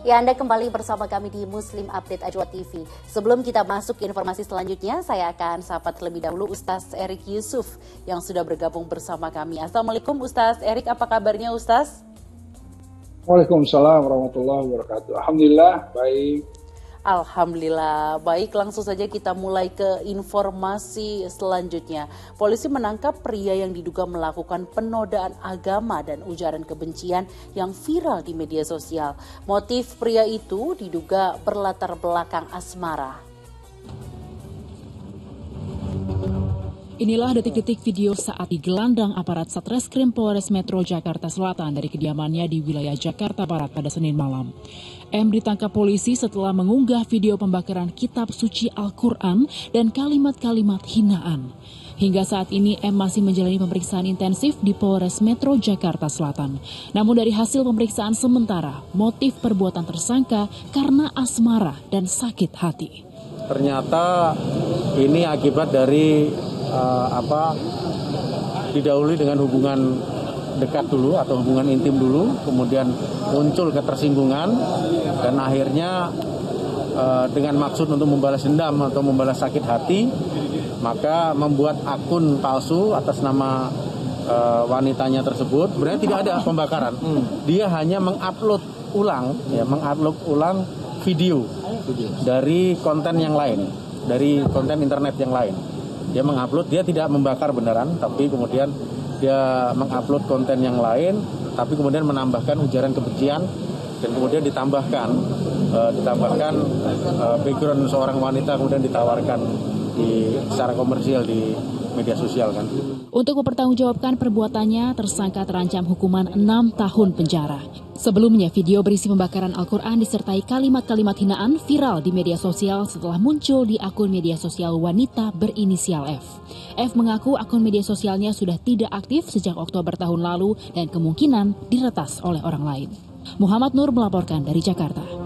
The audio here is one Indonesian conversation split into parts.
Ya, Anda kembali bersama kami di Muslim Update Ajwa TV. Sebelum kita masuk ke informasi selanjutnya, saya akan sapa terlebih dahulu Ustaz Erik Yusuf yang sudah bergabung bersama kami. Assalamualaikum Ustaz Erik, apa kabarnya Ustaz? Waalaikumsalam warahmatullahi wabarakatuh. Alhamdulillah, baik. Alhamdulillah, baik langsung saja kita mulai ke informasi selanjutnya. Polisi menangkap pria yang diduga melakukan penodaan agama dan ujaran kebencian yang viral di media sosial. Motif pria itu diduga berlatar belakang asmara. Inilah detik-detik video saat digelandang aparat Satreskrim Polres Metro Jakarta Selatan dari kediamannya di wilayah Jakarta Barat pada Senin malam. M ditangkap polisi setelah mengunggah video pembakaran kitab suci Al-Quran dan kalimat-kalimat hinaan. Hingga saat ini M masih menjalani pemeriksaan intensif di Polres Metro Jakarta Selatan. Namun dari hasil pemeriksaan sementara, motif perbuatan tersangka karena asmara dan sakit hati. Ternyata ini akibat dari uh, apa didahului dengan hubungan dekat dulu atau hubungan intim dulu, kemudian muncul ketersinggungan dan akhirnya uh, dengan maksud untuk membalas dendam atau membalas sakit hati, maka membuat akun palsu atas nama uh, wanitanya tersebut. Sebenarnya tidak ada pembakaran, hmm. dia hanya mengupload ulang, ya mengupload ulang video dari konten yang lain, dari konten internet yang lain dia mengupload dia tidak membakar beneran tapi kemudian dia mengupload konten yang lain tapi kemudian menambahkan ujaran kebencian dan kemudian ditambahkan uh, ditambahkan uh, background seorang wanita kemudian ditawarkan di secara komersial di media sosial kan. Untuk mempertanggungjawabkan perbuatannya, tersangka terancam hukuman 6 tahun penjara. Sebelumnya, video berisi pembakaran Al-Quran disertai kalimat-kalimat hinaan viral di media sosial setelah muncul di akun media sosial wanita berinisial F. F mengaku akun media sosialnya sudah tidak aktif sejak Oktober tahun lalu dan kemungkinan diretas oleh orang lain. Muhammad Nur melaporkan dari Jakarta.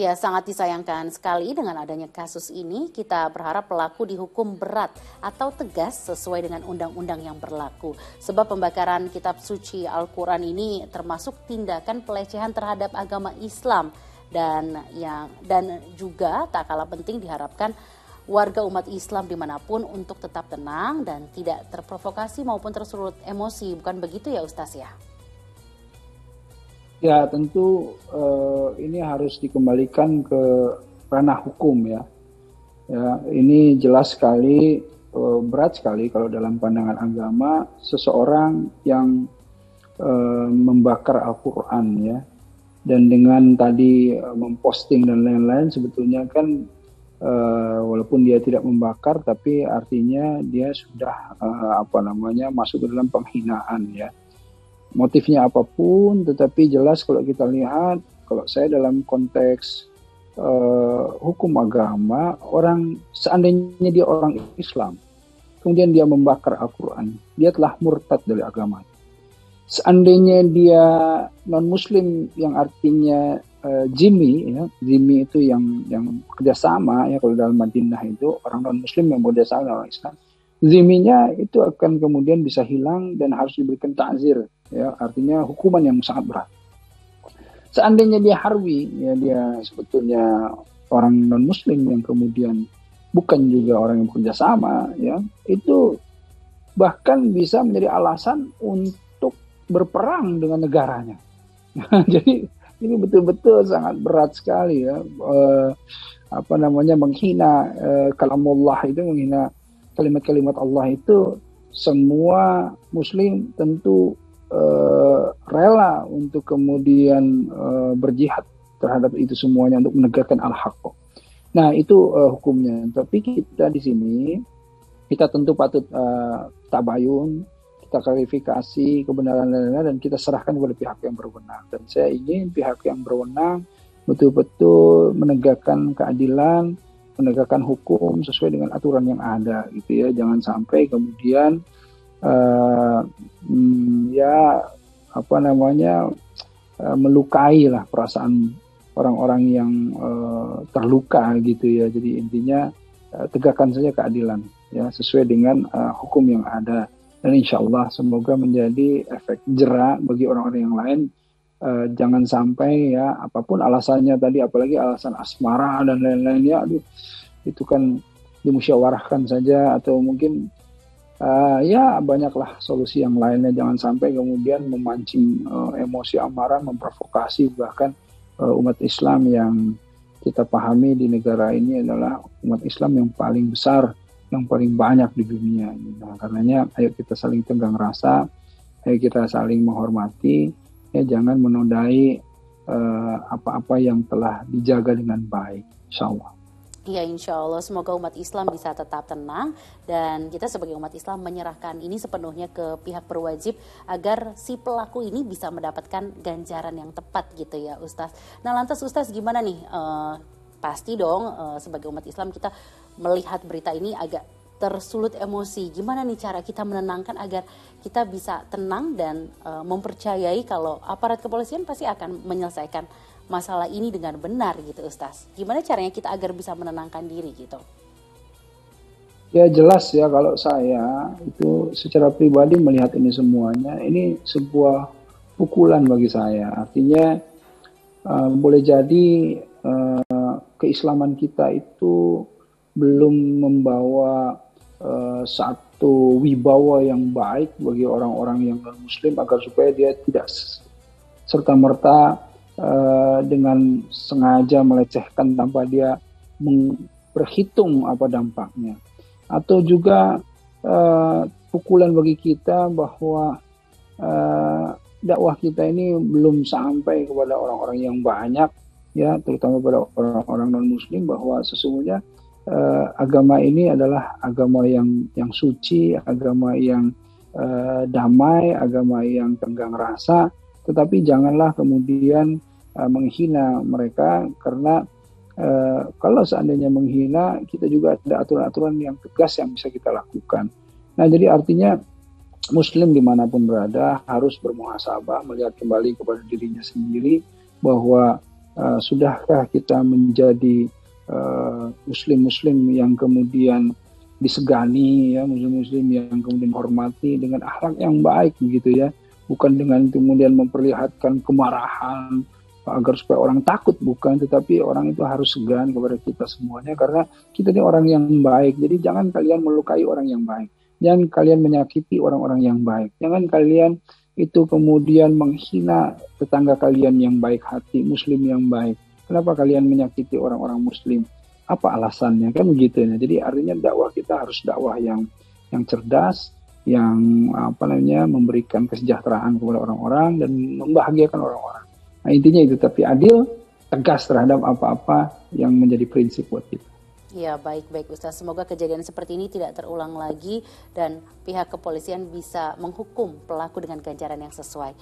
Ya, sangat disayangkan sekali dengan adanya kasus ini. Kita berharap pelaku dihukum berat atau tegas sesuai dengan undang-undang yang berlaku. Sebab pembakaran kitab suci Al-Quran ini termasuk tindakan pelecehan terhadap agama Islam dan yang dan juga tak kalah penting diharapkan warga umat Islam di mana pun untuk tetap tenang dan tidak terprovokasi maupun tersulut emosi. Bukan begitu ya Ustaz ya? Ya tentu uh, ini harus dikembalikan ke ranah hukum ya. Ya ini jelas sekali uh, berat sekali kalau dalam pandangan agama seseorang yang uh, membakar Al-Quran ya dan dengan tadi uh, memposting dan lain-lain sebetulnya kan uh, walaupun dia tidak membakar tapi artinya dia sudah uh, apa namanya masuk ke dalam penghinaan ya motifnya apa pun, tetapi jelas kalau kita lihat, kalau saya dalam konteks uh, hukum agama, orang seandainya dia orang Islam, kemudian dia membakar Al-Quran, dia telah murtad dari agama. Seandainya dia non Muslim yang artinya uh, jimmy, ya, jimmy itu yang yang kerjasama ya kalau dalam Madinah itu orang non Muslim yang bekerjasama dengan orang Islam, ziminya itu akan kemudian bisa hilang dan harus diberikan takzir ya artinya hukuman yang sangat berat. Seandainya dia harwi ya dia sebetulnya orang non muslim yang kemudian bukan juga orang yang bekerja sama ya itu bahkan bisa menjadi alasan untuk berperang dengan negaranya. Jadi ini betul-betul sangat berat sekali ya. Eh, apa namanya menghina eh, kalamullah itu menghina kalimat-kalimat Allah itu semua muslim tentu uh, rela untuk kemudian uh, berjihad terhadap itu semuanya untuk menegakkan al-haq. Nah, itu uh, hukumnya. Tapi kita di sini kita tentu patut uh, tabayun, kita klarifikasi kebenaran lainnya dan kita serahkan kepada pihak yang berwenang. Dan saya ingin pihak yang berwenang betul-betul menegakkan keadilan, menegakkan hukum sesuai dengan aturan yang ada gitu ya. Jangan sampai kemudian uh, ya apa namanya uh, melukai lah perasaan orang-orang yang uh, terluka gitu ya. Jadi intinya uh, tegakkan saja keadilan ya sesuai dengan uh, hukum yang ada dan insya Allah semoga menjadi efek jerak bagi orang-orang yang lain uh, jangan sampai ya apa pun alasannya tadi apalagi alasan asmara dan lain-lain ya aduh itu kan dimusyawarahkan saja atau mungkin uh, ya banyaklah solusi yang lainnya. Jangan sampai kemudian memancing uh, emosi amarah memprovokasi bahkan uh, umat Islam yang kita pahami di negara ini adalah umat Islam yang paling besar yang paling banyak di dunia nah, karenanya ayo kita saling tenggang rasa ayo kita saling menghormati ya jangan menodai apa-apa uh, yang telah dijaga dengan baik insya Allah Ya insya Allah semoga umat Islam bisa tetap tenang dan kita sebagai umat Islam menyerahkan ini sepenuhnya ke pihak berwajib agar si pelaku ini bisa mendapatkan ganjaran yang tepat gitu ya Ustaz. Nah lantas Ustaz gimana nih? Uh, pasti dong uh, sebagai umat Islam kita melihat berita ini agak tersulut emosi. Gimana nih cara kita menenangkan agar kita bisa tenang dan uh, mempercayai kalau aparat kepolisian pasti akan menyelesaikan masalah ini dengan benar gitu Ustaz. Gimana caranya kita agar bisa menenangkan diri gitu? Ya jelas ya kalau saya itu secara pribadi melihat ini semuanya ini sebuah pukulan bagi saya. Artinya uh, boleh jadi uh, keislaman kita itu belum membawa uh, satu wibawa yang baik bagi orang-orang yang non muslim agar supaya dia tidak serta merta Eh, dengan sengaja melecehkan tanpa dia berhitung apa dampaknya. Atau juga uh, pukulan bagi kita bahwa uh, dakwah kita ini belum sampai kepada orang-orang yang banyak ya terutama pada orang-orang non muslim bahwa sesungguhnya uh, agama ini adalah agama yang yang suci agama yang uh, damai agama yang tenggang rasa. Tetapi janganlah kemudian uh, menghina mereka karena uh, kalau seandainya menghina kita juga ada aturan-aturan yang tegas yang bisa kita lakukan. Nah jadi artinya Muslim di mana pun berada harus bermuhasabah melihat kembali kepada dirinya sendiri bahwa uh, sudahkah kita menjadi muslim-muslim uh, yang kemudian disegani ya muslim-muslim yang kemudian hormati dengan akhlak yang baik begitu ya bukan dengan kemudian memperlihatkan kemarahan agar supaya orang takut bukan? Tetapi orang itu harus segan kepada kita semuanya karena kita ini orang yang baik. Jadi jangan kalian melukai orang yang baik. Jangan kalian menyakiti orang-orang yang baik. Jangan kalian itu kemudian menghina tetangga kalian yang baik hati muslim yang baik. Kenapa kalian menyakiti orang-orang muslim? Apa alasannya? Kan begitu ya. Jadi artinya dakwah kita harus dakwah yang yang cerdas yang apa namanya memberikan kesejahteraan kepada orang-orang dan membahagiakan orang-orang Nah, intinya itu tapi adil, tegas terhadap apa-apa yang menjadi prinsip buat kita. Ya baik baik Ustaz. Semoga kejadian seperti ini tidak terulang lagi dan pihak kepolisian bisa menghukum pelaku dengan ganjaran yang sesuai.